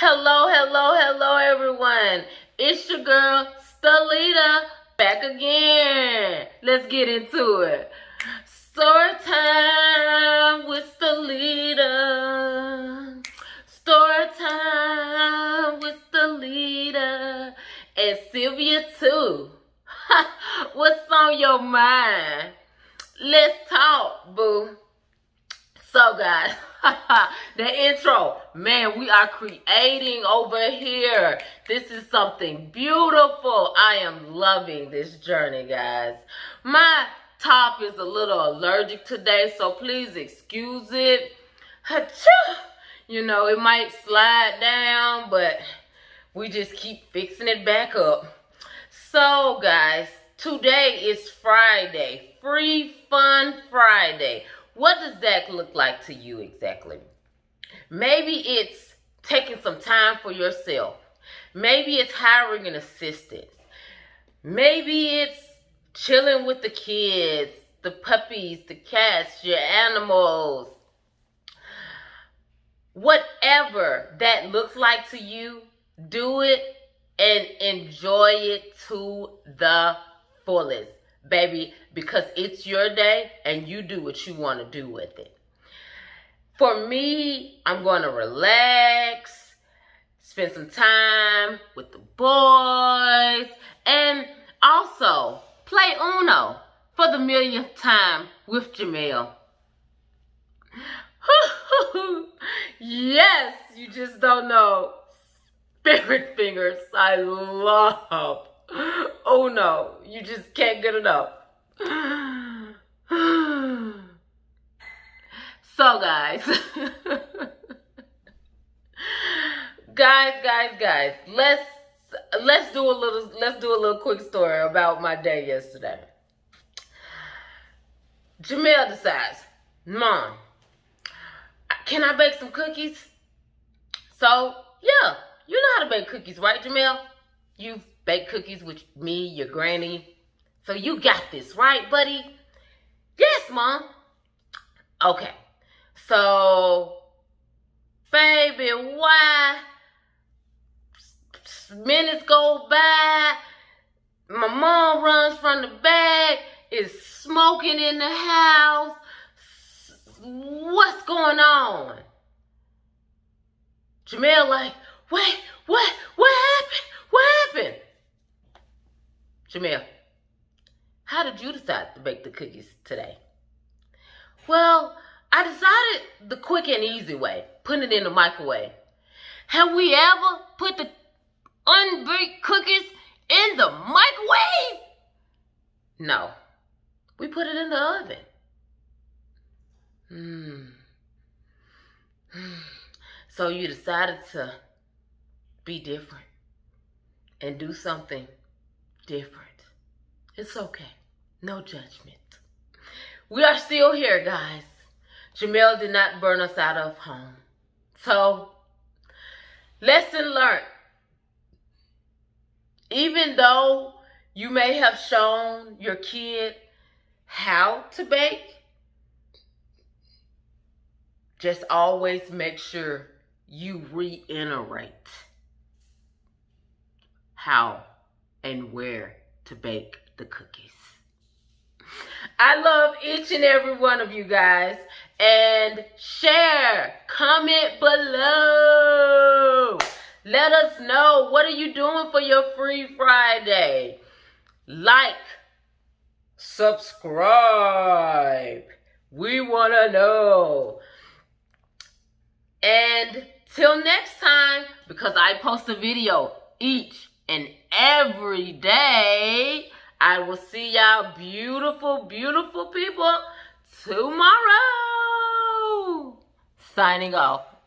Hello, hello, hello, everyone. It's your girl, Stelita, back again. Let's get into it. Story time with Stelita. Story time with Stelita. And Sylvia, too. What's on your mind? Let's talk, boo. So, guys. the intro. Man, we are creating over here. This is something beautiful. I am loving this journey, guys. My top is a little allergic today, so please excuse it. You know, it might slide down, but we just keep fixing it back up. So, guys, today is Friday. Free Fun Friday. What does that look like to you exactly? Maybe it's taking some time for yourself. Maybe it's hiring an assistant. Maybe it's chilling with the kids, the puppies, the cats, your animals. Whatever that looks like to you, do it and enjoy it to the fullest baby, because it's your day and you do what you want to do with it. For me, I'm going to relax, spend some time with the boys, and also play Uno for the millionth time with Jamel. yes, you just don't know. Spirit fingers, I love oh no, you just can't get enough. so guys, guys, guys, guys, let's let's do a little let's do a little quick story about my day yesterday. Jamel decides, Mom, can I bake some cookies? So, yeah, you know how to bake cookies, right, Jamel? You've bake cookies with me, your granny. So you got this, right, buddy? Yes, mom. Okay. So, baby, why minutes go by, my mom runs from the back, is smoking in the house. What's going on? Jamel like, what, what, what happened? What happened? Jamel, how did you decide to bake the cookies today? Well, I decided the quick and easy way, putting it in the microwave. Have we ever put the unbaked cookies in the microwave? No. We put it in the oven. Hmm. So you decided to be different and do something different. It's okay. No judgment. We are still here, guys. Jamel did not burn us out of home. So, lesson learned. Even though you may have shown your kid how to bake, just always make sure you reiterate how and where to bake the cookies. I love each and every one of you guys. And share, comment below. Let us know what are you doing for your free Friday. Like, subscribe. We want to know. And till next time, because I post a video each and every day. I will see y'all beautiful, beautiful people tomorrow. Signing off.